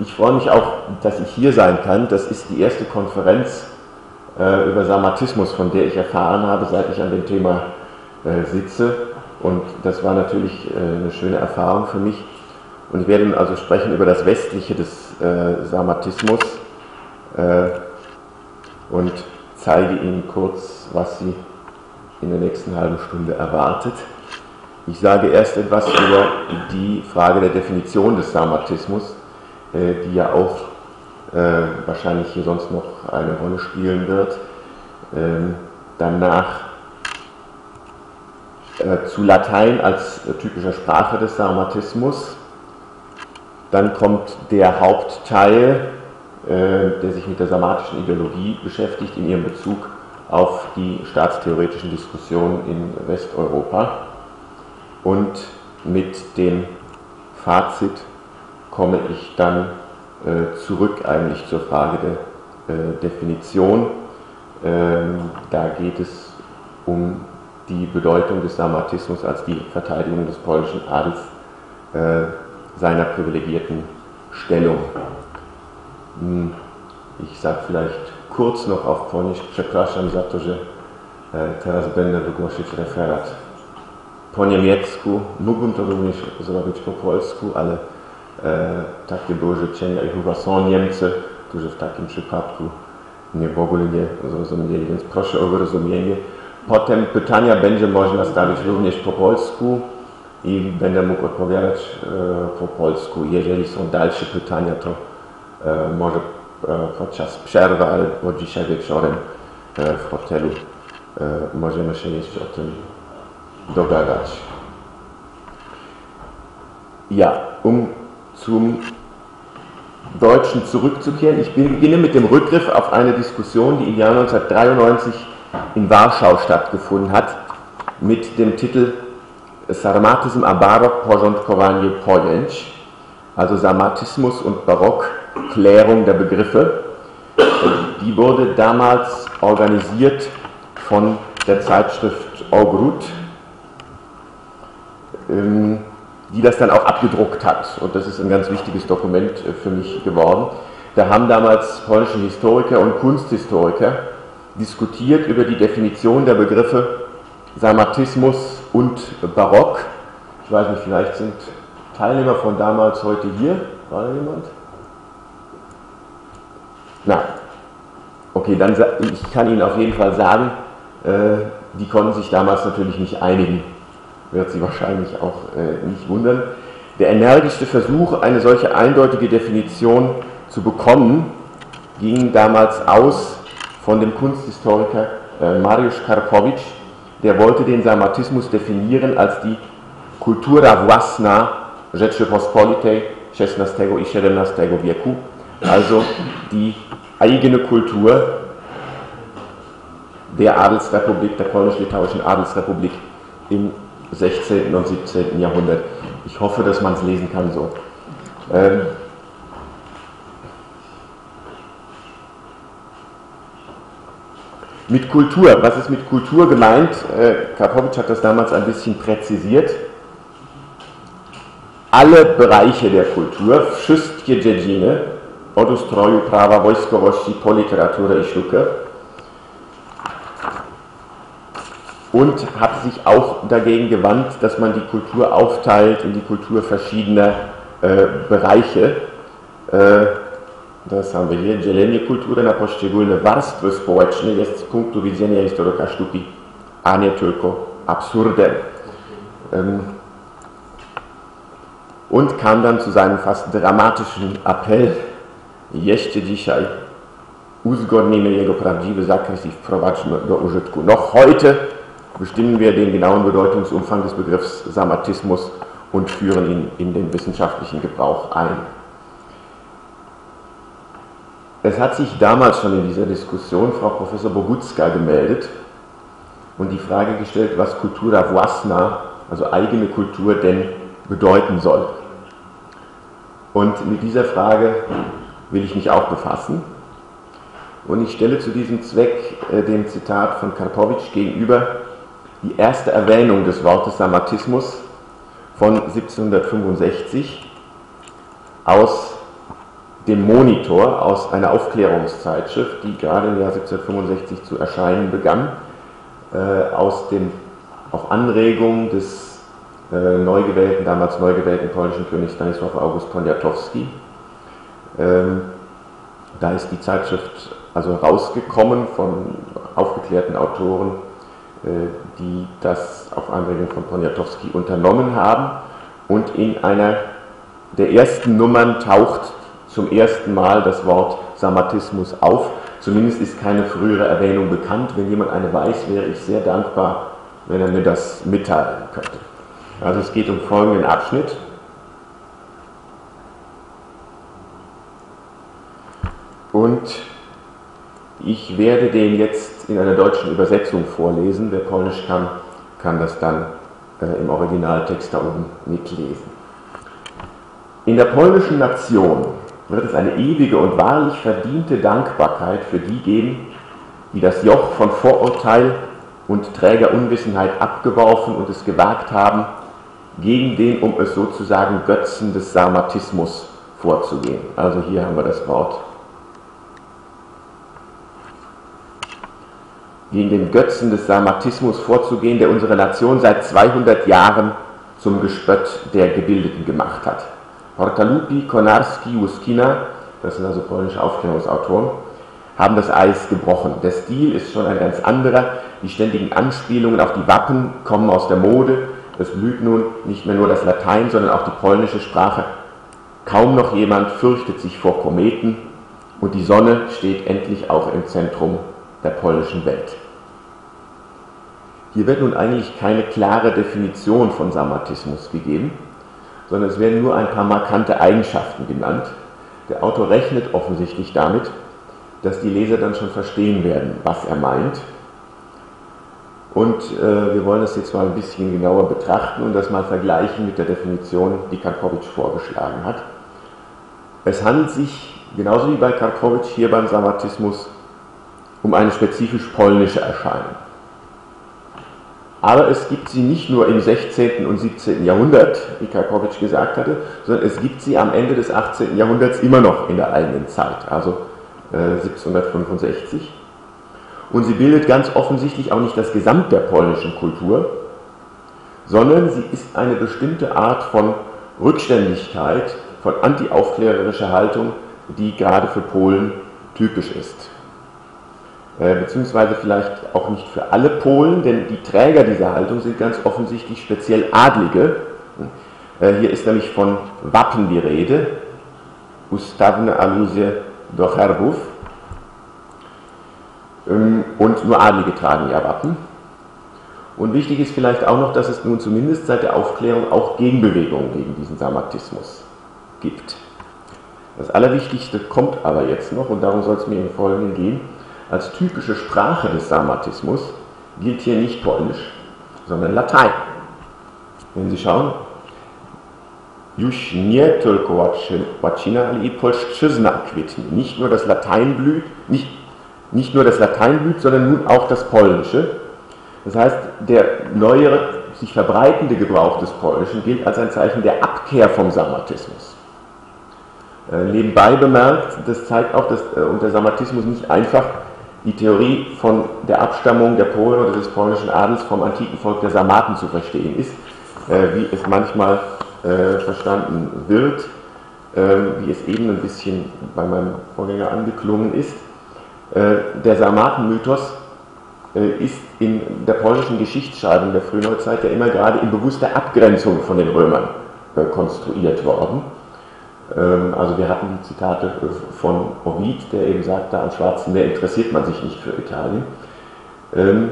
ich freue mich auch, dass ich hier sein kann. Das ist die erste Konferenz äh, über Sarmatismus, von der ich erfahren habe, seit ich an dem Thema äh, sitze. Und das war natürlich äh, eine schöne Erfahrung für mich. Und ich werde also sprechen über das Westliche des äh, Sarmatismus äh, und zeige Ihnen kurz, was Sie in der nächsten halben Stunde erwartet. Ich sage erst etwas über die Frage der Definition des Sarmatismus, die ja auch äh, wahrscheinlich hier sonst noch eine Rolle spielen wird. Ähm, danach äh, zu Latein als typischer Sprache des Sarmatismus. Dann kommt der Hauptteil, der sich mit der sarmatischen Ideologie beschäftigt, in ihrem Bezug auf die staatstheoretischen Diskussionen in Westeuropa. Und mit dem Fazit komme ich dann äh, zurück eigentlich zur Frage der äh, Definition. Ähm, da geht es um die Bedeutung des Sarmatismus als die Verteidigung des polnischen Adels äh, seiner privilegierten Stellung. Hm, ich sage vielleicht kurz noch auf Polnisch, przepraszam za że teraz będę wygłosić referat po niemiecku. Mógłbym to również zrobić po polsku, ale e, takie było życzenia i chyba są Niemcy, którzy w takim przypadku mnie w ogóle nie zrozumieli, więc proszę o wyrozumienie. Potem pytania będzie można stawiać również po polsku i będę mógł odpowiadać e, po polsku. Jeżeli są dalsze pytania, to e, może e, podczas przerwy, albo dzisiaj wieczorem e, w hotelu e, możemy się jeszcze o tym dogadać. Ja, um zum Deutschen zurückzukehren, ich beginne mit dem Rückgriff auf eine Diskussion, die im Jahr 1993 in Warschau stattgefunden hat, mit dem Titel Sarmatism a Barok Porządkowanie Pojęć, also Sarmatismus und Barock, Klärung der Begriffe. Die wurde damals organisiert von der Zeitschrift Ogrut, ähm, die das dann auch abgedruckt hat. Und das ist ein ganz wichtiges Dokument äh, für mich geworden. Da haben damals polnische Historiker und Kunsthistoriker diskutiert über die Definition der Begriffe Sarmatismus und Barock. Ich weiß nicht, vielleicht sind Teilnehmer von damals heute hier. War da jemand? Na, okay, dann ich kann Ihnen auf jeden Fall sagen, äh, die konnten sich damals natürlich nicht einigen wird Sie wahrscheinlich auch äh, nicht wundern. Der energischste Versuch, eine solche eindeutige Definition zu bekommen, ging damals aus von dem Kunsthistoriker äh, Mariusz Karpowicz, der wollte den Sarmatismus definieren als die Kultura własna Rzeczypospolitej XVI i XVII wieku, also die eigene Kultur der Adelsrepublik, der polnisch-litauischen Adelsrepublik im 16. und 17. Jahrhundert. Ich hoffe, dass man es lesen kann so. Ähm, mit Kultur, was ist mit Kultur gemeint? Äh, Karpowitsch hat das damals ein bisschen präzisiert. Alle Bereiche der Kultur, wszystkie dziedziny, od ustroju, prawa, wojskowości, po literaturę und hat sich auch dagegen gewandt, dass man die Kultur aufteilt in die Kultur verschiedener äh, Bereiche. Äh, das haben wir hier, dzielenie kultury na poszczególne warstwy społeczne jest z punktu widzenia historyka sztuki, a nie tylko absurdem. Ähm, und kam dann zu seinem fast dramatischen Appell, jeszcze dzisiaj uzgodnimy jego prawdziwy zakres i wprowadźmy do użytku. Noch heute bestimmen wir den genauen Bedeutungsumfang des Begriffs Sarmatismus und führen ihn in den wissenschaftlichen Gebrauch ein. Es hat sich damals schon in dieser Diskussion Frau Professor Bogutska gemeldet und die Frage gestellt, was Kultura własna, also eigene Kultur, denn bedeuten soll. Und mit dieser Frage will ich mich auch befassen. Und ich stelle zu diesem Zweck äh, dem Zitat von Karpowitsch gegenüber, die erste Erwähnung des Wortes Sarmatismus von 1765 aus dem Monitor aus einer Aufklärungszeitschrift, die gerade im Jahr 1765 zu erscheinen begann, äh, aus dem, auf Anregung des äh, neu gewählten, damals neu gewählten polnischen Königs Stanisław August Poniatowski. Ähm, da ist die Zeitschrift also rausgekommen von aufgeklärten Autoren, äh, die das auf Anregung von Poniatowski unternommen haben. Und in einer der ersten Nummern taucht zum ersten Mal das Wort Samatismus auf. Zumindest ist keine frühere Erwähnung bekannt. Wenn jemand eine weiß, wäre ich sehr dankbar, wenn er mir das mitteilen könnte. Also es geht um folgenden Abschnitt. Und ich werde den jetzt in einer deutschen Übersetzung vorlesen. Wer Polnisch kann, kann das dann äh, im Originaltext da oben mitlesen. In der polnischen Nation wird es eine ewige und wahrlich verdiente Dankbarkeit für die geben, die das Joch von Vorurteil und träger Unwissenheit abgeworfen und es gewagt haben, gegen den, um es sozusagen Götzen des Sarmatismus vorzugehen. Also hier haben wir das Wort gegen den Götzen des Sarmatismus vorzugehen, der unsere Nation seit 200 Jahren zum Gespött der Gebildeten gemacht hat. Portalupi, Konarski, Uskina, das sind also polnische Aufklärungsautoren, haben das Eis gebrochen. Der Stil ist schon ein ganz anderer. Die ständigen Anspielungen auf die Wappen kommen aus der Mode. Es blüht nun nicht mehr nur das Latein, sondern auch die polnische Sprache. Kaum noch jemand fürchtet sich vor Kometen und die Sonne steht endlich auch im Zentrum der polnischen Welt. Hier wird nun eigentlich keine klare Definition von Sarmatismus gegeben sondern es werden nur ein paar markante Eigenschaften genannt. Der Autor rechnet offensichtlich damit, dass die Leser dann schon verstehen werden, was er meint. Und äh, wir wollen das jetzt mal ein bisschen genauer betrachten und das mal vergleichen mit der Definition, die Karkowitsch vorgeschlagen hat. Es handelt sich, genauso wie bei Karkowitsch hier beim Samatismus, um eine spezifisch polnische Erscheinung. Aber es gibt sie nicht nur im 16. und 17. Jahrhundert, wie Karkowitsch gesagt hatte, sondern es gibt sie am Ende des 18. Jahrhunderts immer noch in der eigenen Zeit, also äh, 1765. Und sie bildet ganz offensichtlich auch nicht das Gesamt der polnischen Kultur, sondern sie ist eine bestimmte Art von Rückständigkeit, von antiaufklärerischer Haltung, die gerade für Polen typisch ist. Äh, beziehungsweise vielleicht auch nicht für alle Polen, denn die Träger dieser Haltung sind ganz offensichtlich speziell Adlige. Äh, hier ist nämlich von Wappen die Rede, Ustawne Alusie do Herbów. Ähm, und nur Adlige tragen ja Wappen. Und wichtig ist vielleicht auch noch, dass es nun zumindest seit der Aufklärung auch Gegenbewegungen gegen diesen Sarmatismus gibt. Das Allerwichtigste kommt aber jetzt noch, und darum soll es mir im Folgenden gehen. Als typische Sprache des Sarmatismus gilt hier nicht Polnisch, sondern Latein. Wenn Sie schauen. Nicht nur das Latein blüht, nicht, nicht nur das Latein blüht, sondern nun auch das Polnische. Das heißt, der neuere, sich verbreitende Gebrauch des Polnischen gilt als ein Zeichen der Abkehr vom Sarmatismus. Äh, nebenbei bemerkt, das zeigt auch, dass äh, unter Sarmatismus nicht einfach die Theorie von der Abstammung der Polen oder des polnischen Adels vom antiken Volk der Sarmaten zu verstehen ist, äh, wie es manchmal äh, verstanden wird, äh, wie es eben ein bisschen bei meinem Vorgänger angeklungen ist. Äh, der Sarmaten-Mythos äh, ist in der polnischen Geschichtsschreibung der Frühneuzeit ja immer gerade in bewusster Abgrenzung von den Römern äh, konstruiert worden. Ähm, also wir hatten die Zitate von Ovid, der eben sagte, am Schwarzen Meer interessiert man sich nicht für Italien. Ähm,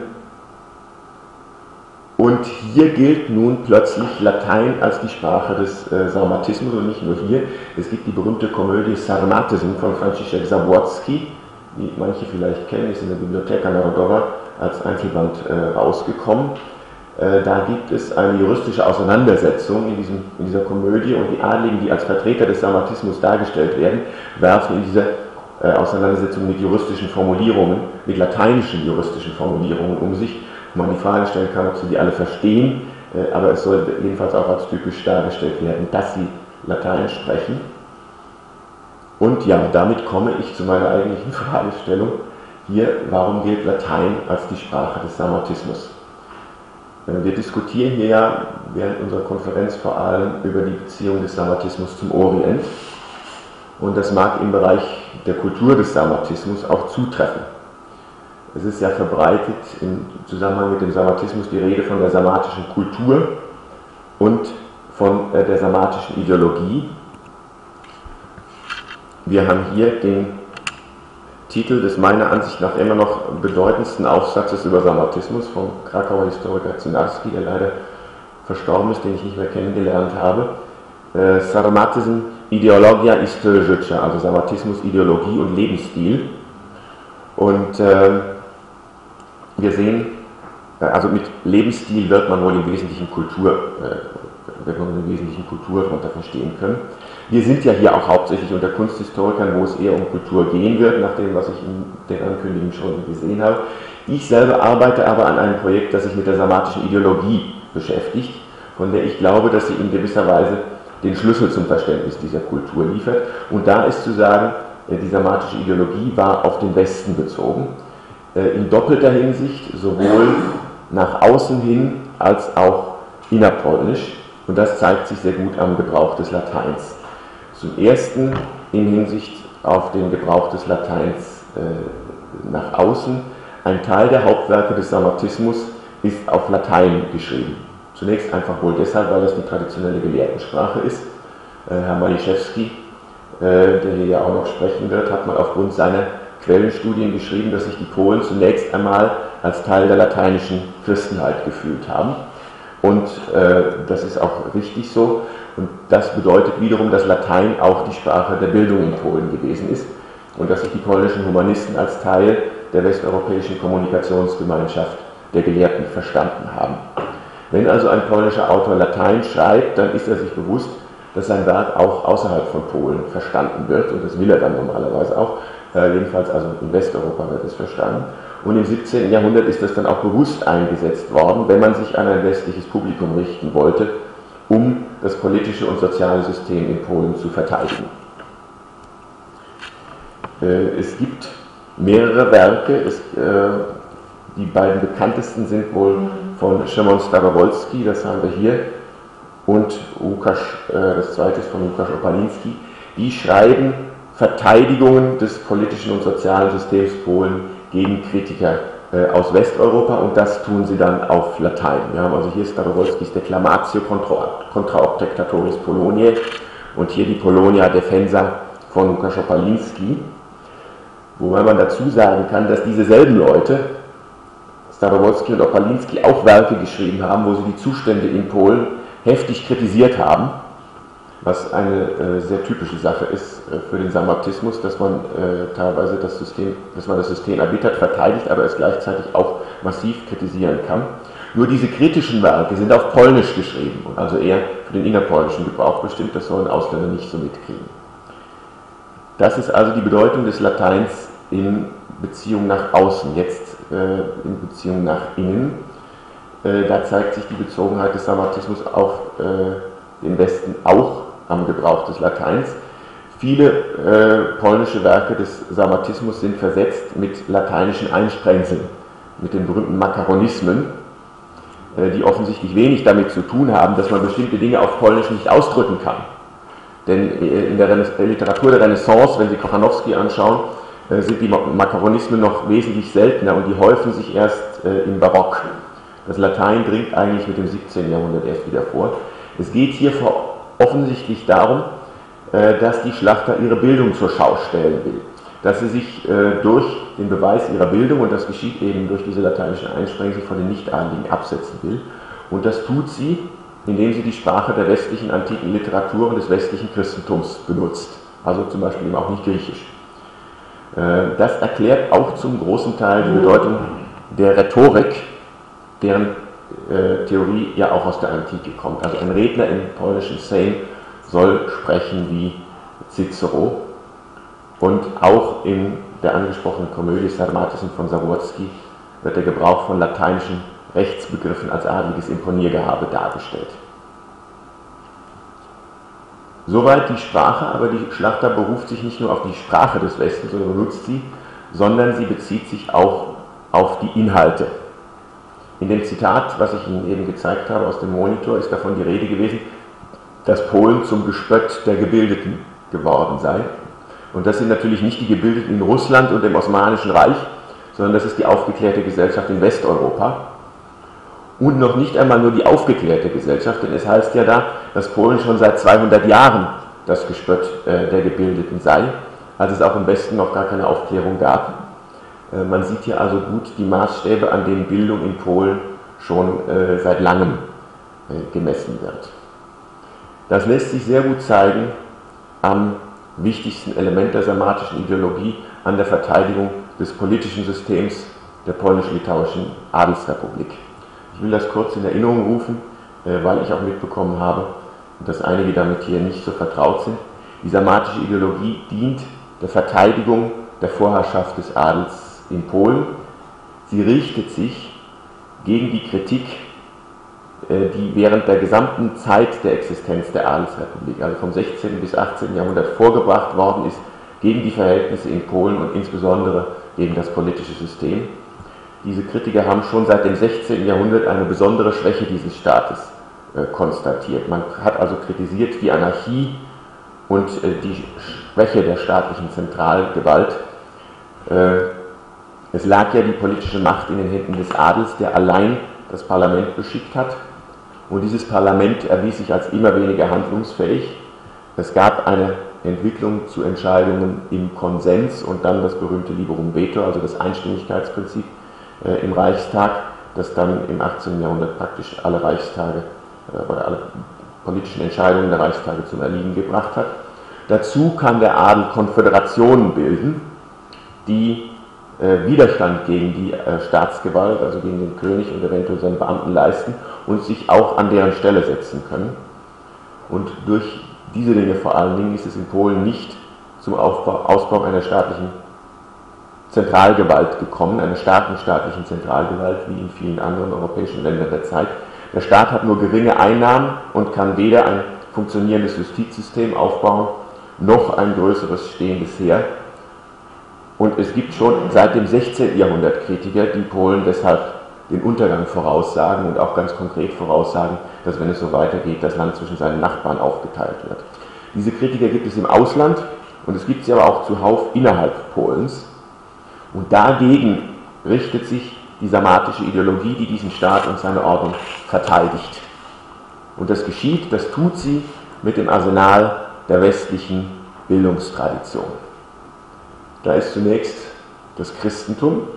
und hier gilt nun plötzlich Latein als die Sprache des äh, Sarmatismus und nicht nur hier. Es gibt die berühmte Komödie Sarmatism von Franciszek Zaborski, die manche vielleicht kennen, ist in der Bibliotheka Narodowa als Einzelband äh, rausgekommen. Äh, da gibt es eine juristische Auseinandersetzung in, diesem, in, dieser Komödie und die Adligen, die als Vertreter des Sarmatismus dargestellt werden, werfen in dieser äh, Auseinandersetzung mit juristischen Formulierungen, mit lateinischen juristischen Formulierungen um sich, wo man die Frage stellen kann, ob sie die alle verstehen, äh, aber es soll jedenfalls auch als typisch dargestellt werden, dass sie Latein sprechen. Und ja, damit komme ich zu meiner eigentlichen Fragestellung. Hier, warum gilt Latein als die Sprache des Sarmatismus? Äh, wir diskutieren hier ja während unserer Konferenz vor allem über die Beziehung des Sarmatismus zum Orient. Und das mag im Bereich der Kultur des Sarmatismus auch zutreffen. Es ist ja verbreitet im Zusammenhang mit dem Sarmatismus die Rede von der sarmatischen Kultur und von äh, der sarmatischen Ideologie. Wir haben hier den Titel des meiner Ansicht nach immer noch bedeutendsten Aufsatzes über Sarmatismus vom Krakauer Historiker Zinarski, der leider verstorben ist, den ich nicht mehr kennengelernt habe. Äh, Sarmatism Ideologia Istologica, also Sarmatismus, Ideologie und Lebensstil. Und äh, wir sehen, äh, also mit Lebensstil wird man wohl im Wesentlichen Kultur, äh, wird man im Wesentlichen Kultur darunter verstehen können. Wir sind ja hier auch hauptsächlich unter Kunsthistorikern, wo es eher um Kultur gehen wird, nach dem, was ich in den Ankündigungen schon gesehen habe. Ich selber arbeite aber an einem Projekt, das sich mit der sarmatischen Ideologie beschäftigt, von der ich glaube, dass sie in gewisser Weise den Schlüssel zum Verständnis dieser Kultur liefert. Und da ist zu sagen, äh, die sarmatische Ideologie war auf den Westen bezogen, äh, in doppelter Hinsicht, sowohl nach außen hin als auch innerpolnisch. Und das zeigt sich sehr gut am Gebrauch des Lateins. Zum Ersten in Hinsicht auf den Gebrauch des Lateins äh, nach außen. Ein Teil der Hauptwerke des Sarmatismus ist auf Latein geschrieben. Zunächst einfach wohl deshalb, weil es die traditionelle Gelehrtensprache ist. Äh, Herr Maliszewski, äh, der hier ja auch noch sprechen wird, hat mal aufgrund seiner Quellenstudien geschrieben, dass sich die Polen zunächst einmal als Teil der lateinischen Christenheit gefühlt haben. Und äh, das ist auch richtig so. Und das bedeutet wiederum, dass Latein auch die Sprache der Bildung in Polen gewesen ist und dass sich die polnischen Humanisten als Teil der westeuropäischen Kommunikationsgemeinschaft der Gelehrten verstanden haben. Wenn also ein polnischer Autor Latein schreibt, dann ist er sich bewusst, dass sein Werk auch außerhalb von Polen verstanden wird und das will er dann normalerweise auch, äh, jedenfalls also in Westeuropa wird es verstanden. Und im 17. Jahrhundert ist das dann auch bewusst eingesetzt worden, wenn man sich an ein westliches Publikum richten wollte, das politische und soziale System in Polen zu verteidigen. Äh, es gibt mehrere Werke, es, äh, die beiden bekanntesten sind wohl von Szymon Starowolski, das haben wir hier, und Łukasz, äh, das zweite ist von Łukasz Opalinski. Die schreiben Verteidigungen des politischen und sozialen Systems Polen gegen Kritiker aus Westeuropa und das tun sie dann auf Latein. Wir haben also hier Starowolskis Deklamatio contra, contra Poloniae und hier die Polonia Defensa von Łukasz Opalinski, wobei man dazu sagen kann, dass diese selben Leute, Starowolski und Opalinski, auch Werke geschrieben haben, wo sie die Zustände in Polen heftig kritisiert haben was eine äh, sehr typische Sache ist äh, für den Sarmatismus, dass man äh, teilweise das System, dass man das System erbittert verteidigt, aber es gleichzeitig auch massiv kritisieren kann. Nur diese kritischen Werke sind auf Polnisch geschrieben und also eher für den innerpolnischen Gebrauch bestimmt, das sollen Ausländer nicht so mitkriegen. Das ist also die Bedeutung des Lateins in Beziehung nach außen, jetzt äh, in Beziehung nach innen. Äh, da zeigt sich die Bezogenheit des Sarmatismus auf äh, den Westen auch am Gebrauch des Lateins. Viele äh, polnische Werke des Sarmatismus sind versetzt mit lateinischen Einsprengseln, mit den berühmten Makaronismen, äh, die offensichtlich wenig damit zu tun haben, dass man bestimmte Dinge auf Polnisch nicht ausdrücken kann. Denn äh, in der, der, Literatur der Renaissance, wenn Sie Kochanowski anschauen, äh, sind die Makaronismen noch wesentlich seltener und die häufen sich erst äh, im Barock. Das Latein dringt eigentlich mit dem 17. Jahrhundert erst wieder vor. Es geht hier vor offensichtlich darum, äh, dass die Schlachter ihre Bildung zur Schau stellen will. Dass sie sich äh, durch den Beweis ihrer Bildung, und das geschieht eben durch diese lateinischen Einsprengsel, von den Nichtadligen absetzen will. Und das tut sie, indem sie die Sprache der westlichen antiken Literatur und des westlichen Christentums benutzt. Also zum Beispiel eben auch nicht Griechisch. Äh, das erklärt auch zum großen Teil die Bedeutung der Rhetorik, deren Theorie ja auch aus der Antike kommt. Also ein Redner im polnischen Sejm soll sprechen wie Cicero und auch in der angesprochenen Komödie Sarmatisen von Saworzki wird der Gebrauch von lateinischen Rechtsbegriffen als adliges Imponiergehabe dargestellt. Soweit die Sprache, aber die Schlachter beruft sich nicht nur auf die Sprache des Westens oder benutzt sie, sondern sie bezieht sich auch auf die Inhalte. In dem Zitat, was ich Ihnen eben gezeigt habe aus dem Monitor, ist davon die Rede gewesen, dass Polen zum Gespött der Gebildeten geworden sei. Und das sind natürlich nicht die Gebildeten in Russland und dem Osmanischen Reich, sondern das ist die aufgeklärte Gesellschaft in Westeuropa. Und noch nicht einmal nur die aufgeklärte Gesellschaft, denn es heißt ja da, dass Polen schon seit 200 Jahren das Gespött äh, der Gebildeten sei, als es auch im Westen noch gar keine Aufklärung gab. Äh, man sieht hier also gut die Maßstäbe, an denen Bildung in Polen schon äh, seit langem äh, gemessen wird. Das lässt sich sehr gut zeigen am wichtigsten Element der sarmatischen Ideologie, an der Verteidigung des politischen Systems der polnisch-litauischen Adelsrepublik. Ich will das kurz in Erinnerung rufen, weil ich auch mitbekommen habe, dass einige damit hier nicht so vertraut sind. Die sarmatische Ideologie dient der Verteidigung der Vorherrschaft des Adels in Polen. Sie richtet sich gegen die Kritik, äh, die während der gesamten Zeit der Existenz der Adelsrepublik, also vom 16. bis 18. Jahrhundert, vorgebracht worden ist, gegen die Verhältnisse in Polen und insbesondere gegen das politische System. Diese Kritiker haben schon seit dem 16. Jahrhundert eine besondere Schwäche dieses Staates äh, konstatiert. Man hat also kritisiert die Anarchie und äh, die Schwäche der staatlichen Zentralgewalt. Es lag ja die politische Macht in den Händen des Adels, der allein das Parlament beschickt hat. Und dieses Parlament erwies sich als immer weniger handlungsfähig. Es gab eine Entwicklung zu Entscheidungen im Konsens und dann das berühmte Liberum Veto, also das Einstimmigkeitsprinzip äh, im Reichstag, das dann im 18. Jahrhundert praktisch alle Reichstage äh, oder alle politischen Entscheidungen der Reichstage zum Erliegen gebracht hat. Dazu kann der Adel Konföderationen bilden, die äh, Widerstand gegen die äh, Staatsgewalt, also gegen den König und eventuell seine Beamten leisten und sich auch an deren Stelle setzen können. Und durch diese Dinge vor allen Dingen ist es in Polen nicht zum Aufbau, Ausbau einer staatlichen Zentralgewalt gekommen, einer starken staatlichen Zentralgewalt wie in vielen anderen europäischen Ländern der Zeit. Der Staat hat nur geringe Einnahmen und kann weder ein funktionierendes Justizsystem aufbauen, noch ein größeres stehendes Heer und es gibt schon seit dem 16. Jahrhundert Kritiker, die Polen deshalb den Untergang voraussagen und auch ganz konkret voraussagen, dass wenn es so weitergeht, das Land zwischen seinen Nachbarn aufgeteilt wird. Diese Kritiker gibt es im Ausland und es gibt sie aber auch zuhauf innerhalb Polens. Und dagegen richtet sich die sarmatische Ideologie, die diesen Staat und seine Ordnung verteidigt. Und das geschieht, das tut sie mit dem Arsenal der westlichen Bildungstradition. Da ist zunächst das Christentum.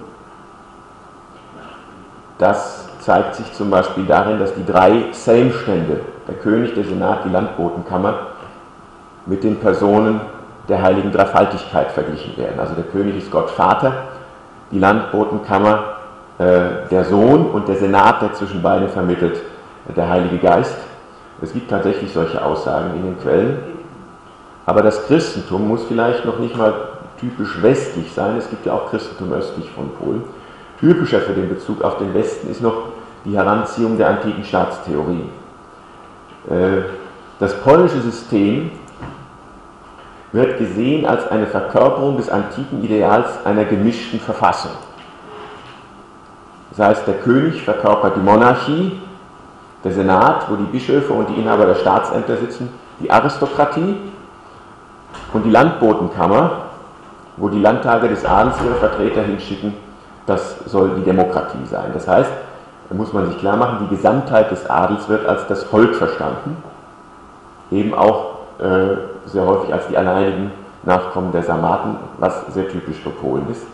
Das zeigt sich zum Beispiel darin, dass die drei Sejmstände, der König, der Senat, die Landbotenkammer, mit den Personen der heiligen Dreifaltigkeit verglichen werden. Also der König ist Gott Vater, die Landbotenkammer äh, der Sohn und der Senat, der zwischen beiden vermittelt, der Heilige Geist. Es gibt tatsächlich solche Aussagen in den Quellen. Aber das Christentum muss vielleicht noch nicht mal typisch westlich sein. Es gibt ja auch Christentum östlich von Polen. Typischer für den Bezug auf den Westen ist noch die Heranziehung der antiken Staatstheorie. Äh, das polnische System wird gesehen als eine Verkörperung des antiken Ideals einer gemischten Verfassung. Das heißt, der König verkörpert die Monarchie, der Senat, wo die Bischöfe und die Inhaber der Staatsämter sitzen, die Aristokratie und die Landbotenkammer, wo die Landtage des Adels ihre Vertreter hinschicken, das soll die Demokratie sein. Das heißt, da muss man sich klar machen, die Gesamtheit des Adels wird als das Volk verstanden, eben auch äh, sehr häufig als die alleinigen Nachkommen der Sarmaten, was sehr typisch für Polen ist.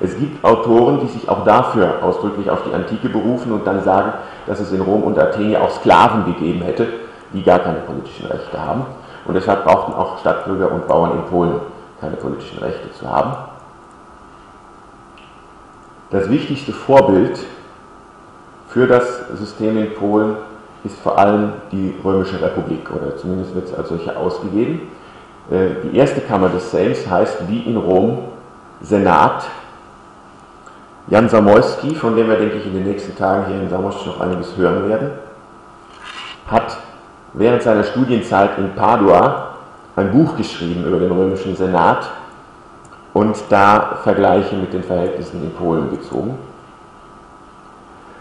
Es gibt Autoren, die sich auch dafür ausdrücklich auf die Antike berufen und dann sagen, dass es in Rom und Athen ja auch Sklaven gegeben hätte, die gar keine politischen Rechte haben. Und deshalb brauchten auch Stadtbürger und Bauern in Polen keine politischen Rechte zu haben. Das wichtigste Vorbild für das System in Polen ist vor allem die Römische Republik, oder zumindest wird es als solche ausgegeben. Äh, die erste Kammer des Sejms heißt wie in Rom Senat. Jan Samoyski, von dem wir, denke ich, in den nächsten Tagen hier in Samosch noch einiges hören werden, hat während seiner Studienzeit in Padua ein Buch geschrieben über den römischen Senat und da Vergleiche mit den Verhältnissen in Polen gezogen.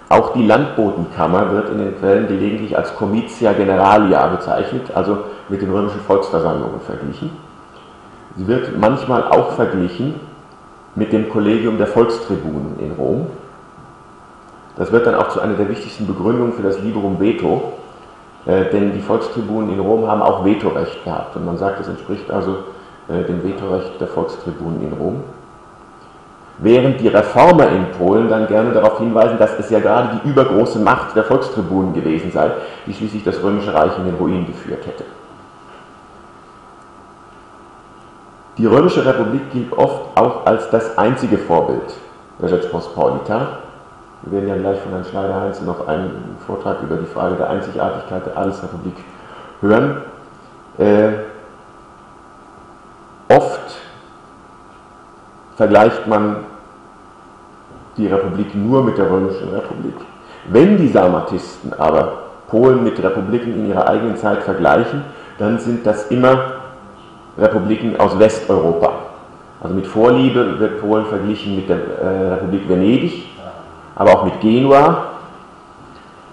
Auch die Landbotenkammer wird in den Quellen gelegentlich als Comitia Generalia bezeichnet, also mit den römischen Volksversammlungen verglichen. Sie wird manchmal auch verglichen mit dem Kollegium der Volkstribunen in Rom. Das wird dann auch zu einer der wichtigsten Begründungen für das Liberum Veto, denn die Volkstribunen in Rom haben auch Vetorecht gehabt und man sagt, es entspricht also äh, dem Vetorecht der Volkstribunen in Rom. Während die Reformer in Polen dann gerne darauf hinweisen, dass es ja gerade die übergroße Macht der Volkstribunen gewesen sei, die schließlich das Römische Reich in den Ruin geführt hätte. Die Römische Republik gilt oft auch als das einzige Vorbild der Rzeczpospolita. Wir werden ja gleich von Herrn Schneider-Heinz noch einen Vortrag über die Frage der Einzigartigkeit der Adelsrepublik hören. Äh, oft vergleicht man die Republik nur mit der Römischen Republik. Wenn die Sarmatisten aber Polen mit Republiken in ihrer eigenen Zeit vergleichen, dann sind das immer Republiken aus Westeuropa. Also mit Vorliebe wird Polen verglichen mit der äh, Republik Venedig, aber auch mit Genua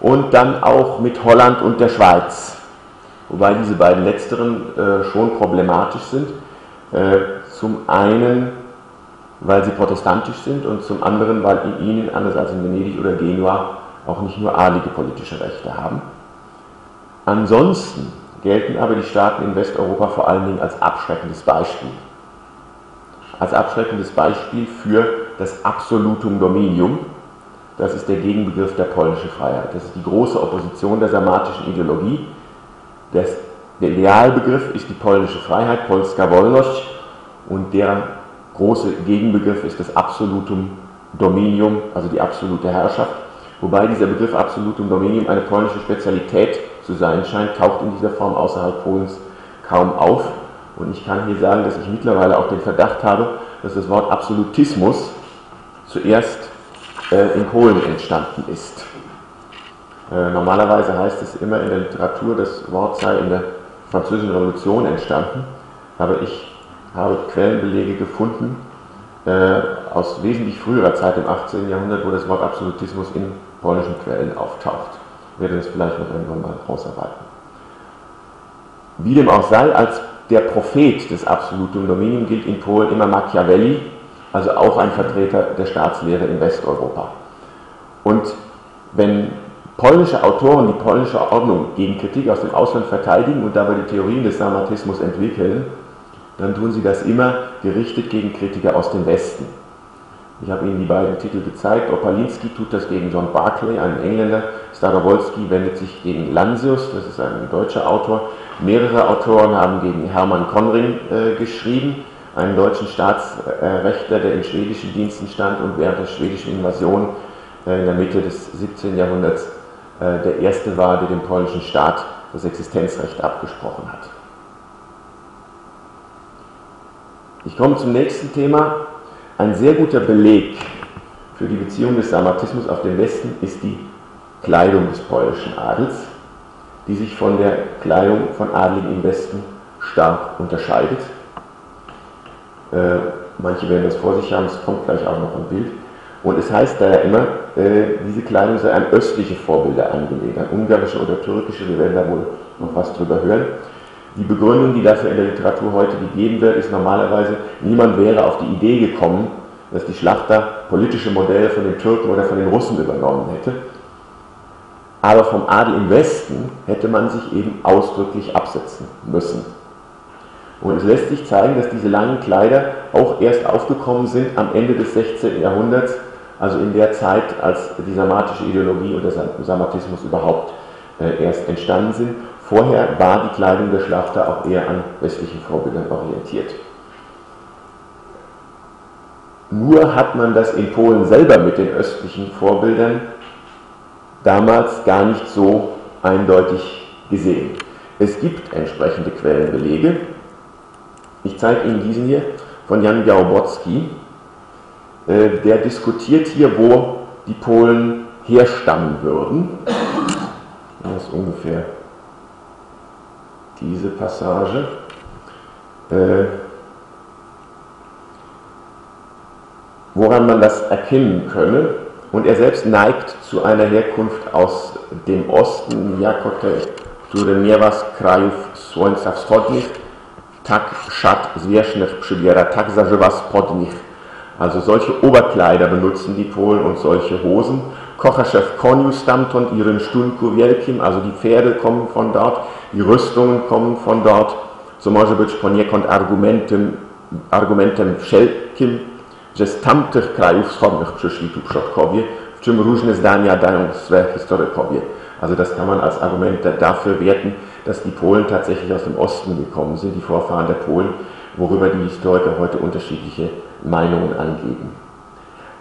und dann auch mit Holland und der Schweiz. Wobei diese beiden letzteren äh, schon problematisch sind. Äh, zum einen weil sie protestantisch sind und zum anderen, weil in ihnen, anders als in Venedig oder Genua, auch nicht nur adlige politische Rechte haben. Ansonsten gelten aber die Staaten in Westeuropa vor allen Dingen als abschreckendes Beispiel. Als abschreckendes Beispiel für das Absolutum Dominium, das ist der Gegenbegriff der polnischen Freiheit. Das ist die große Opposition der sarmatischen Ideologie. Das, der Idealbegriff ist die polnische Freiheit, Polska Wolność, und deren große Gegenbegriff ist das Absolutum Dominium, also die absolute Herrschaft. Wobei dieser Begriff Absolutum Dominium eine polnische Spezialität zu sein scheint, taucht in dieser Form außerhalb Polens kaum auf. Und ich kann hier sagen, dass ich mittlerweile auch den Verdacht habe, dass das Wort Absolutismus zuerst äh, in Polen entstanden ist. Äh, normalerweise heißt es immer in der Literatur, das Wort sei in der Französischen Revolution entstanden, aber ich habe Quellenbelege gefunden äh, aus wesentlich früherer Zeit im 18. Jahrhundert, wo das Wort Absolutismus in polnischen Quellen auftaucht. Ich werde das vielleicht noch irgendwann mal ausarbeiten. Wie dem auch sei, als der Prophet des Absolutum Dominium gilt in Polen immer Machiavelli, also auch ein Vertreter der Staatslehre in Westeuropa. Und wenn polnische Autoren die polnische Ordnung gegen Kritik aus dem Ausland verteidigen und dabei die Theorien des Sarmatismus entwickeln, dann tun sie das immer gerichtet gegen Kritiker aus dem Westen. Ich habe Ihnen die beiden Titel gezeigt. Opalinski tut das gegen John Barclay, einen Engländer. Starowolski wendet sich gegen Lansius, das ist ein deutscher Autor. Mehrere Autoren haben gegen Hermann Konring äh, geschrieben, einen deutschen Staatsrechtler, der in schwedischen Diensten stand und während der schwedischen Invasion äh, in der Mitte des 17. Jahrhunderts äh, der erste war, der dem polnischen Staat das Existenzrecht abgesprochen hat. Ich komme zum nächsten Thema. Ein sehr guter Beleg für die Beziehung des Sarmatismus auf den Westen ist die Kleidung des polnischen Adels, die sich von der Kleidung von Adligen im Westen stark unterscheidet. Äh, manche werden das vor sich haben, es kommt gleich auch noch ein Bild. Und es heißt da ja immer, äh, diese Kleidung sei an östliche Vorbilder angelegt, an ungarische oder türkische, wir werden da wohl noch was drüber hören. Die Begründung, die dafür in der Literatur heute gegeben wird, ist normalerweise, niemand wäre auf die Idee gekommen, dass die Schlachter politische Modelle von den Türken oder von den Russen übernommen hätte. Aber vom Adel im Westen hätte man sich eben ausdrücklich absetzen müssen. Und es lässt sich zeigen, dass diese langen Kleider auch erst aufgekommen sind am Ende des 16. Jahrhunderts, also in der Zeit, als die sarmatische Ideologie und der Sarmatismus überhaupt äh, erst entstanden sind Vorher war die Kleidung der Schlachter auch eher an westlichen Vorbildern orientiert. Nur hat man das in Polen selber mit den östlichen Vorbildern damals gar nicht so eindeutig gesehen. Es gibt entsprechende Quellenbelege. Ich zeige Ihnen diesen hier von Jan Białobocki. Äh, der diskutiert hier, wo die Polen herstammen würden. Das ist ungefähr diese Passage. Äh, woran man das erkennen könne. Und er selbst neigt zu einer Herkunft aus dem Osten, Jakote, Tureniewas, Krajów Słońca Wschodnich, tak szat zwierzchnych przybiera, tak zażywa spodnich. Also solche Oberkleider benutzen die Polen und solche Hosen. Kocherchef koniu stamtąd, ihren Stunku wielkim, also die Pferde kommen von dort, die Rüstungen kommen von dort. So może być poniekąd argumentem, argumentem wszelkim, że z tamtych krajów wschodnich przyszli tu przodkowie, w czym różne zdania dają swe historykowie. Also das kann man als Argument dafür werten, dass die Polen tatsächlich aus dem Osten gekommen sind, die Vorfahren der Polen, worüber die Historiker heute unterschiedliche Meinungen angeben.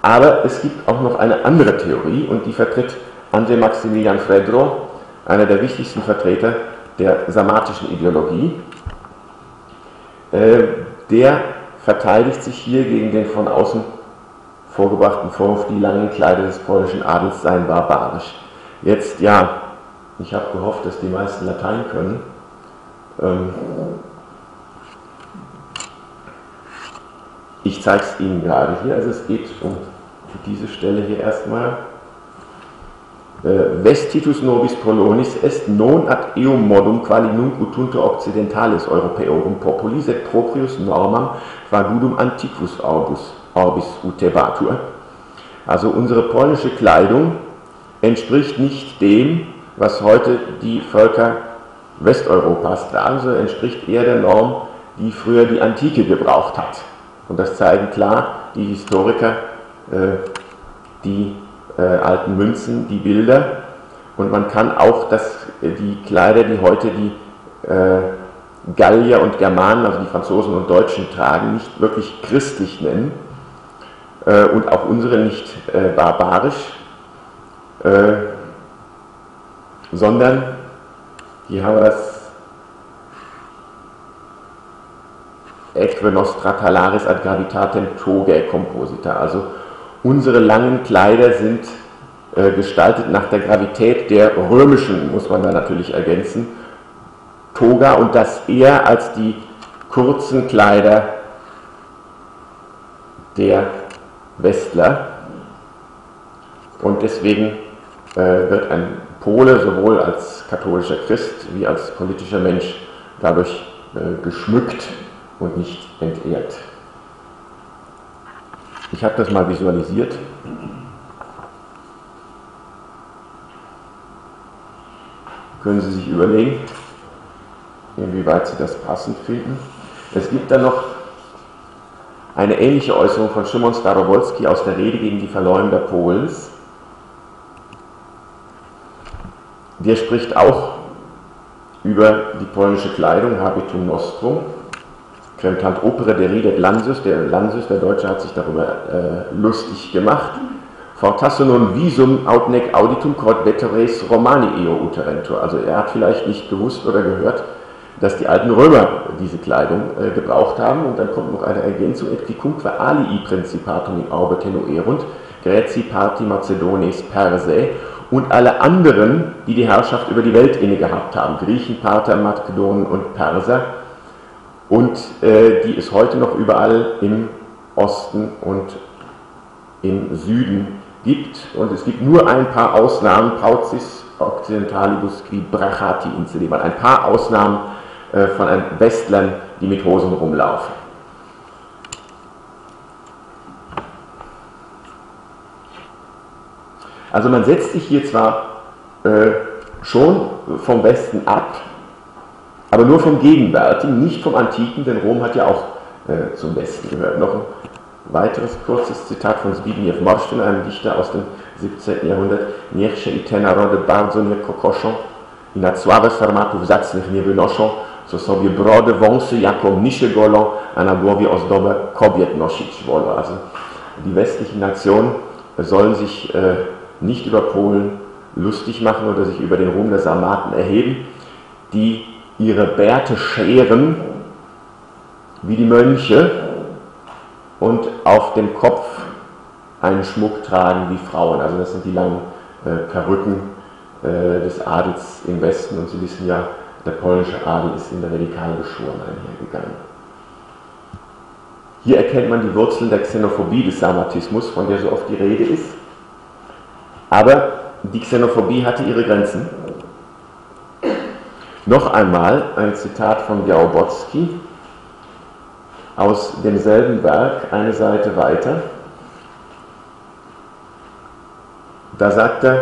Aber es gibt auch noch eine andere Theorie und die vertritt André Maximilian Fredro, einer der wichtigsten Vertreter der samatischen Ideologie. Äh, der verteidigt sich hier gegen den von außen vorgebrachten Vorwurf, die langen Kleider des polnischen Adels seien barbarisch. Jetzt, ja, ich habe gehofft, dass die meisten Latein können. Ähm ich zeige es Ihnen gerade hier, also es geht um diese Stelle hier erstmal. Äh, Vestitus nobis Polonis est non ad eum modum quali nunc utunte occidentalis europeorum populis et proprius normam vagudum antiquus orbus, orbis utebatur. Also unsere polnische Kleidung entspricht nicht dem, was heute die Völker Westeuropas tragen, sondern entspricht eher der Norm, die früher die Antike gebraucht hat. Und das zeigen klar die Historiker, äh, die äh, alten Münzen, die Bilder. Und man kann auch das, äh, die Kleider, die heute die Gallier und Germanen, also die Franzosen und Deutschen tragen, nicht wirklich christlich nennen und auch unsere nicht barbarisch, sondern hier haben das Eque nostra talaris ad gravitatem togae composita. Also unsere langen Kleider sind äh, gestaltet nach der Gravität der römischen, muss man da natürlich ergänzen, Toga und das eher als die kurzen Kleider der Westler. Und deswegen äh, wird ein Pole sowohl als katholischer Christ wie als politischer Mensch dadurch äh, geschmückt und nicht entehrt. Ich habe das mal visualisiert. Können Sie sich überlegen, inwieweit Sie das passend finden. Es gibt dann noch eine ähnliche Äußerung von Szymon Starowolski aus der Rede gegen die Verleumder Polens. Der spricht auch über die polnische Kleidung, Habitum Nostrum. Kremtant Opere der Redet Lansus, der Lansus, der Deutsche, hat sich darüber äh, lustig gemacht. Fortasse non visum aut nec auditum quod veteres Romani eo uterento. Also er hat vielleicht nicht gewusst oder gehört, dass die alten Römer diese Kleidung äh, gebraucht haben. Und dann kommt noch eine Ergänzung, et quicunque alii principatum in orbe tenuerunt, Graeci parti Macedonis Persae und alle anderen, die die Herrschaft über die Welt inne gehabt haben, Griechen, Parther, Makedonen und Perser, und äh, die es heute noch überall im Osten und im Süden gibt. Und es gibt nur ein paar Ausnahmen, Paucis occidentalibus qui brachati incelebant, ein paar Ausnahmen äh, von Westlern, die mit Hosen rumlaufen. Also man setzt sich hier zwar äh, schon vom Westen ab, aber nur vom Gegenwärtigen, nicht vom Antiken, denn Rom hat ja auch äh, zum Westen gehört. Noch ein weiteres kurzes Zitat von Zbigniew Morsztyn, einem Dichter aus dem 17. Jahrhundert. Niech się i te narody bardzo nie kokoszą i nad sławę sarmatów sobie brody, wąsy jako mnisie golą, a na głowie ozdobę kobiet nosić wolą. Also die westlichen Nationen sollen sich äh, nicht über Polen lustig machen oder sich über den Ruhm der Sarmaten erheben, die ihre Bärte scheren wie die Mönche und auf dem Kopf einen Schmuck tragen wie Frauen. Also das sind die langen äh, Perücken äh, des Adels im Westen und Sie wissen ja, der polnische Adel ist in der Radikalgeschworen einhergegangen. Hier erkennt man die Wurzeln der Xenophobie des Sarmatismus, von der so oft die Rede ist. Aber die Xenophobie hatte ihre Grenzen. Noch einmal ein Zitat von Białobocki aus demselben Werk, eine Seite weiter. Da sagt er,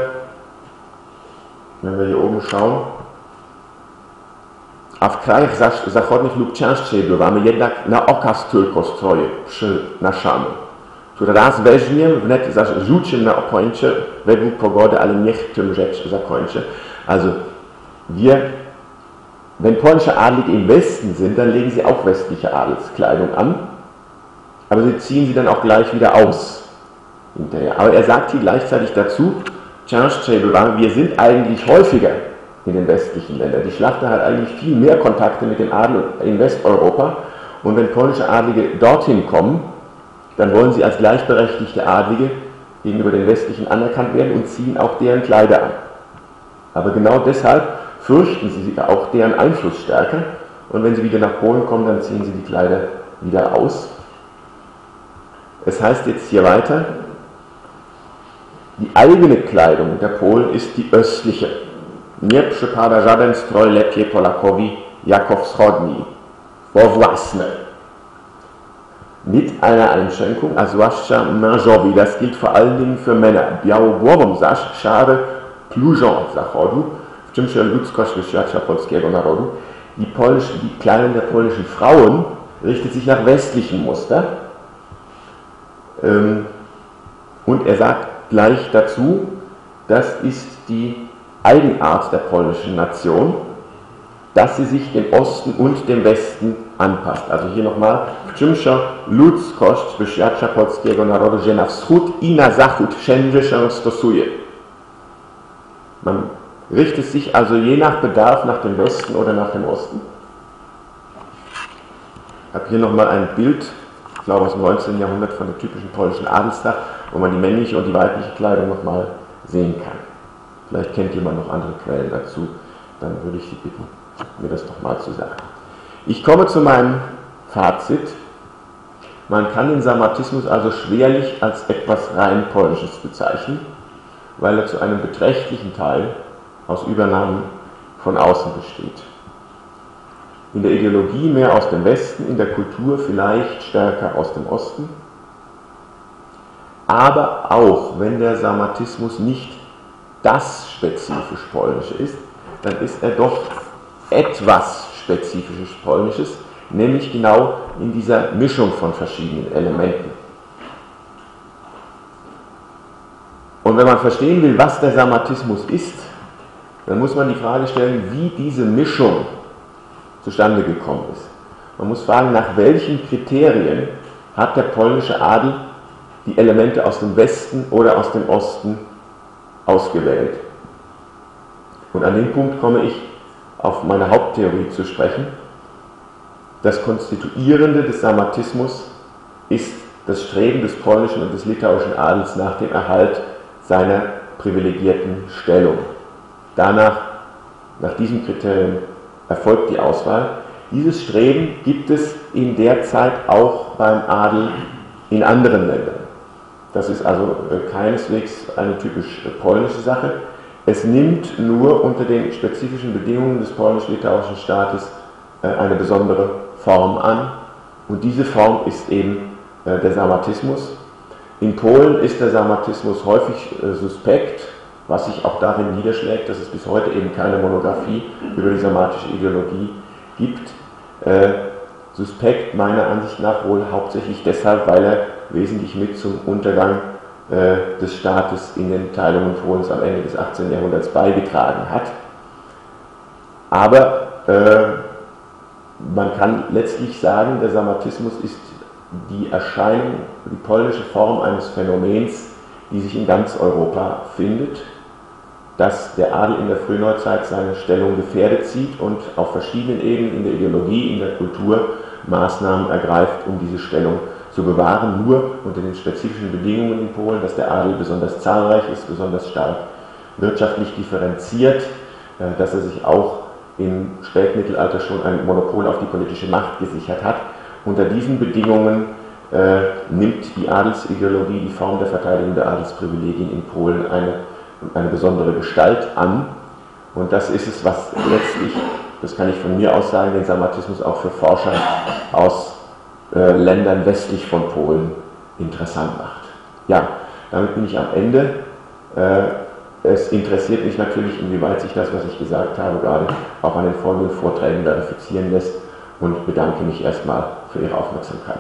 wenn wir hier oben schauen, a w krajach zachodnich lub cięższej bywamy, jednak na okaz tylko stroje przynaszamy, raz weźmiem, wnet rzucim na opończe według pogody, ale niech tym rzecz zakończę. Also wir, wenn polnische Adlige im Westen sind, dann legen sie auch westliche Adelskleidung an, aber sie ziehen sie dann auch gleich wieder aus hinterher. Aber er sagt hier gleichzeitig dazu, wir sind eigentlich häufiger in den westlichen Ländern. Die Schlachter hat eigentlich viel mehr Kontakte mit dem Adel in Westeuropa und wenn polnische Adlige dorthin kommen, dann wollen sie als gleichberechtigte Adlige gegenüber den westlichen anerkannt werden und ziehen auch deren Kleider an. Aber genau deshalb fürchten sie auch deren Einfluss stärker und wenn sie wieder nach Polen kommen, dann ziehen sie die Kleider wieder aus. Es heißt jetzt hier weiter, die eigene Kleidung der Polen ist die östliche. Nie przypada żaden stroj lepiej Polakowi jako wschodni, bo własny. Mit einer Einschränkung, a zwłaszcza das gilt vor allen Dingen für Männer. Białogłowom zaś szary plużą od zachodu, w czym polskiego narodu. Die, Polisch, die Kleidung der polnischen Frauen richtet sich nach westlichem Muster. Ähm, und er sagt gleich dazu, das ist die Eigenart der polnischen Nation, dass sie sich dem Osten und dem Westen anpasst. Also hier nochmal, wczymsza ludzkość wyświadcza polskiego narodu, że na wschód i na stosuje. Man richtet sich also je nach Bedarf nach dem Westen oder nach dem Osten. Ich habe hier nochmal ein Bild, ich glaube aus dem 19. Jahrhundert, von der typischen polnischen Adelsdach, wo man die männliche und die weibliche Kleidung nochmal sehen kann. Vielleicht kennt jemand noch andere Quellen dazu, dann würde ich Sie bitten, mir das nochmal zu sagen. Ich komme zu meinem Fazit. Man kann den Sarmatismus also schwerlich als etwas rein Polnisches bezeichnen, weil er zu einem beträchtlichen Teil aus Übernahmen von außen besteht. In der Ideologie mehr aus dem Westen, in der Kultur vielleicht stärker aus dem Osten. Aber auch wenn der Sarmatismus nicht das spezifisch Polnische ist, dann ist er doch etwas spezifisches Polnisches, nämlich genau in dieser Mischung von verschiedenen Elementen. Und wenn man verstehen will, was der Sarmatismus ist, dann muss man die Frage stellen, wie diese Mischung zustande gekommen ist. Man muss fragen, nach welchen Kriterien hat der polnische Adel die Elemente aus dem Westen oder aus dem Osten ausgewählt. Und an dem Punkt komme ich auf meine Haupttheorie zu sprechen. Das Konstituierende des Sarmatismus ist das Streben des polnischen und des litauischen Adels nach dem Erhalt seiner privilegierten Stellung. Danach, nach diesem Kriterium, erfolgt die Auswahl. Dieses Streben gibt es in der Zeit auch beim Adel in anderen Ländern. Das ist also äh, keineswegs eine typisch polnische Sache. Es nimmt nur unter den spezifischen Bedingungen des polnisch-litauischen Staates äh, eine besondere Form an. Und diese Form ist eben äh, der Sarmatismus. In Polen ist der Sarmatismus häufig suspekt, was sich auch darin niederschlägt, dass es bis heute eben keine Monographie über die sarmatische Ideologie gibt. Suspekt meiner Ansicht nach wohl hauptsächlich deshalb, weil er wesentlich mit zum Untergang äh, des Staates in den Teilungen Polens am Ende des 18. Jahrhunderts beigetragen hat. Aber äh, man kann letztlich sagen, der Sarmatismus ist die Erscheinung, die polnische Form eines Phänomens, die sich in ganz Europa findet, dass der Adel in der Frühneuzeit seine Stellung gefährdet sieht und auf verschiedenen Ebenen in der Ideologie, in der Kultur Maßnahmen ergreift, um diese Stellung zu zu bewahren, nur unter den spezifischen Bedingungen in Polen, dass der Adel besonders zahlreich ist, besonders stark wirtschaftlich differenziert, äh, dass er sich auch im Spätmittelalter schon ein Monopol auf die politische Macht gesichert hat. Unter diesen Bedingungen äh, nimmt die Adelsideologie, die Form der Verteidigung der Adelsprivilegien in Polen eine, eine besondere Gestalt an. Und das ist es, was letztlich, das kann ich von mir aus sagen, den Sarmatismus auch für Forscher aus äh, Ländern westlich von Polen interessant macht. Ja, damit bin ich am Ende. Äh, es interessiert mich natürlich, inwieweit sich das, was ich gesagt habe, gerade auch an den folgenden Vorträgen verifizieren lässt und bedanke mich erstmal für Ihre Aufmerksamkeit.